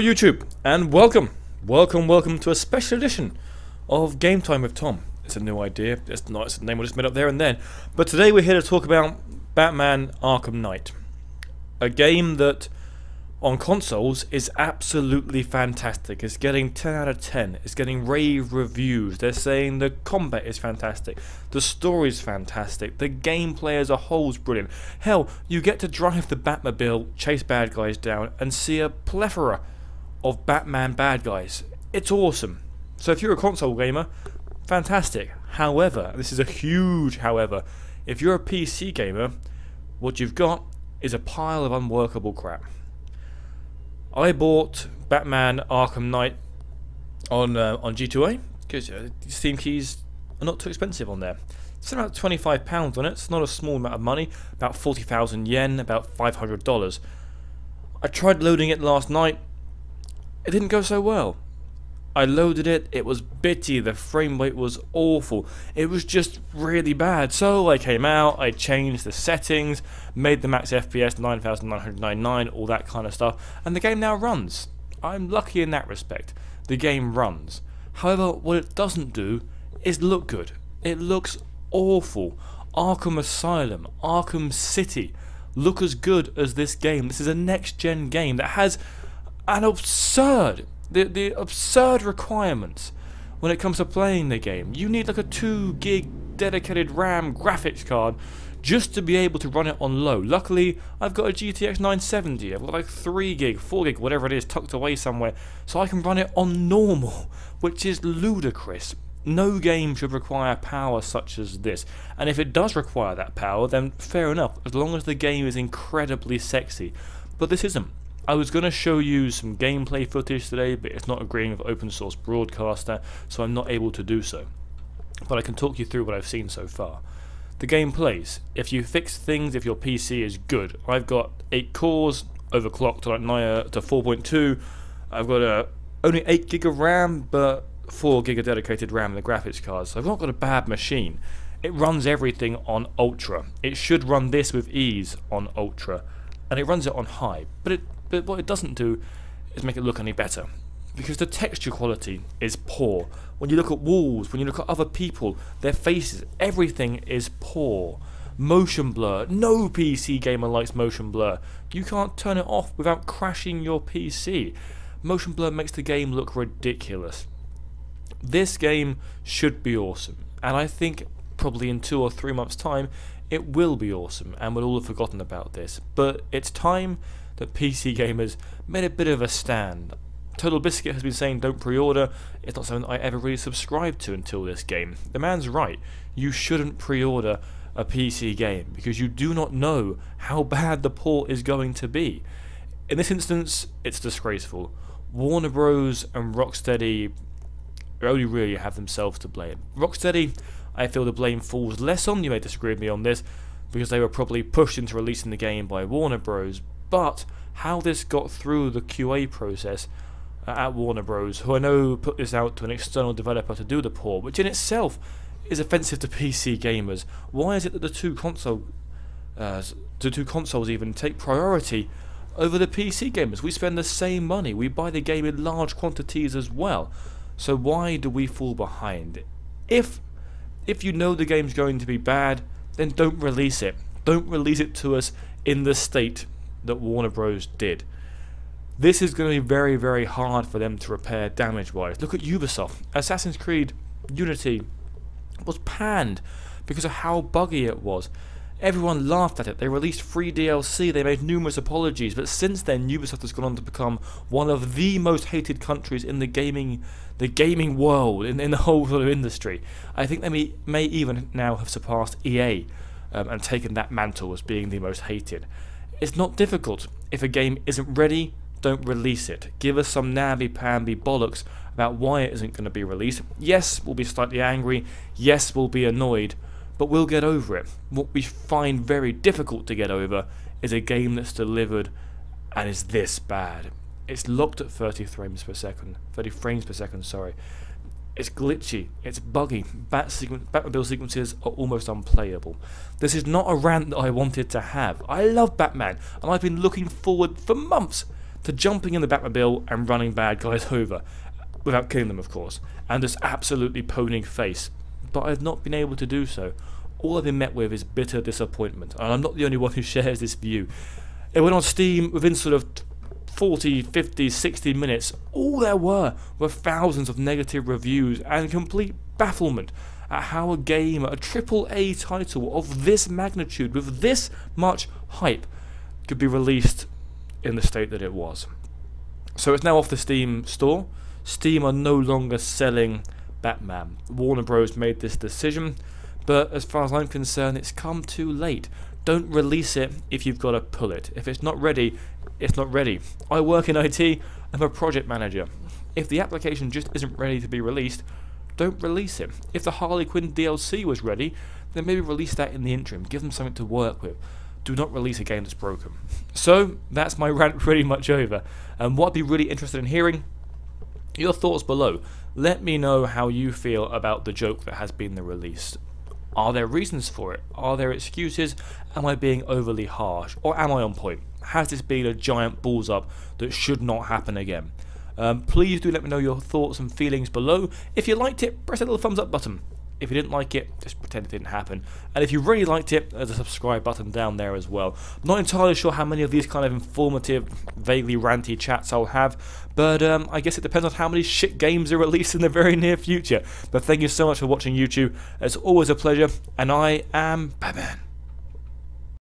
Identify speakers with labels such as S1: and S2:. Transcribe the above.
S1: YouTube, and welcome, welcome, welcome to a special edition of Game Time with Tom. It's a new idea, it's not it's a name we just made up there and then. But today we're here to talk about Batman Arkham Knight. A game that, on consoles, is absolutely fantastic. It's getting 10 out of 10. It's getting rave reviews. They're saying the combat is fantastic. The story's fantastic. The gameplay as a whole is brilliant. Hell, you get to drive the Batmobile, chase bad guys down, and see a plethora of Batman bad guys. It's awesome. So if you're a console gamer, fantastic. However, this is a huge however, if you're a PC gamer, what you've got is a pile of unworkable crap. I bought Batman Arkham Knight on uh, on G2A because uh, Steam keys are not too expensive on there. It's about £25 on it. It's not a small amount of money. About 40,000 yen, about $500. I tried loading it last night it didn't go so well. I loaded it, it was bitty, the frame rate was awful, it was just really bad. So I came out, I changed the settings, made the max FPS 9999, all that kind of stuff, and the game now runs. I'm lucky in that respect. The game runs. However, what it doesn't do is look good. It looks awful. Arkham Asylum, Arkham City look as good as this game. This is a next gen game that has and absurd the the absurd requirements when it comes to playing the game. You need like a 2 gig dedicated RAM graphics card just to be able to run it on low. Luckily, I've got a GTX 970. I've got like 3 gig, 4 gig, whatever it is, tucked away somewhere, so I can run it on normal, which is ludicrous. No game should require power such as this. And if it does require that power, then fair enough, as long as the game is incredibly sexy. But this isn't. I was going to show you some gameplay footage today, but it's not agreeing with open source broadcaster, so I'm not able to do so. But I can talk you through what I've seen so far. The game plays. If you fix things, if your PC is good, I've got 8 cores, overclocked uh, to like Naya to 4.2. I've got a only 8 gig of RAM, but 4 gig of dedicated RAM in the graphics card, so I've not got a bad machine. It runs everything on Ultra. It should run this with ease on Ultra, and it runs it on high, but it but what it doesn't do is make it look any better. Because the texture quality is poor. When you look at walls, when you look at other people, their faces, everything is poor. Motion blur. No PC gamer likes motion blur. You can't turn it off without crashing your PC. Motion blur makes the game look ridiculous. This game should be awesome. And I think probably in two or three months' time, it will be awesome. And we'll all have forgotten about this. But it's time that PC gamers made a bit of a stand. Total Biscuit has been saying don't pre-order. It's not something I ever really subscribed to until this game. The man's right. You shouldn't pre-order a PC game because you do not know how bad the port is going to be. In this instance, it's disgraceful. Warner Bros. and Rocksteady only really have themselves to blame. Rocksteady, I feel the blame falls less on, you may disagree with me on this, because they were probably pushed into releasing the game by Warner Bros. But how this got through the QA process uh, at Warner Bros, who I know put this out to an external developer to do the port, which in itself is offensive to PC gamers. Why is it that the two console, uh, the two consoles even take priority over the PC gamers? We spend the same money. We buy the game in large quantities as well. So why do we fall behind? If if you know the game's going to be bad, then don't release it. Don't release it to us in the state that Warner Bros. did. This is going to be very, very hard for them to repair damage wise. Look at Ubisoft. Assassin's Creed Unity was panned because of how buggy it was. Everyone laughed at it. They released free DLC, they made numerous apologies, but since then Ubisoft has gone on to become one of the most hated countries in the gaming the gaming world, in, in the whole sort of industry. I think they may, may even now have surpassed EA um, and taken that mantle as being the most hated. It's not difficult. If a game isn't ready, don't release it. Give us some namby-pamby bollocks about why it isn't going to be released. Yes, we'll be slightly angry. Yes, we'll be annoyed. But we'll get over it. What we find very difficult to get over is a game that's delivered and is this bad. It's locked at 30 frames per second. 30 frames per second, sorry. It's glitchy, it's buggy, Bat sequen Batmobile sequences are almost unplayable. This is not a rant that I wanted to have. I love Batman, and I've been looking forward for months to jumping in the Batmobile and running bad guys over, without killing them, of course, and this absolutely poning face. But I've not been able to do so. All I've been met with is bitter disappointment, and I'm not the only one who shares this view. It went on Steam within sort of 40, 50, 60 minutes. All there were were thousands of negative reviews and complete bafflement at how a game, a triple A title of this magnitude, with this much hype, could be released in the state that it was. So it's now off the Steam store. Steam are no longer selling Batman. Warner Bros. made this decision, but as far as I'm concerned, it's come too late. Don't release it if you've got to pull it. If it's not ready, it's not ready. I work in IT, I'm a project manager. If the application just isn't ready to be released, don't release it. If the Harley Quinn DLC was ready, then maybe release that in the interim. Give them something to work with. Do not release a game that's broken. So, that's my rant pretty much over. And what I'd be really interested in hearing, your thoughts below. Let me know how you feel about the joke that has been the release. Are there reasons for it? Are there excuses? Am I being overly harsh? Or am I on point? Has this been a giant balls up that should not happen again? Um, please do let me know your thoughts and feelings below. If you liked it, press that little thumbs up button. If you didn't like it, just pretend it didn't happen. And if you really liked it, there's a subscribe button down there as well. Not entirely sure how many of these kind of informative, vaguely ranty chats I'll have, but um, I guess it depends on how many shit games are released in the very near future. But thank you so much for watching YouTube. It's always a pleasure, and I am Batman.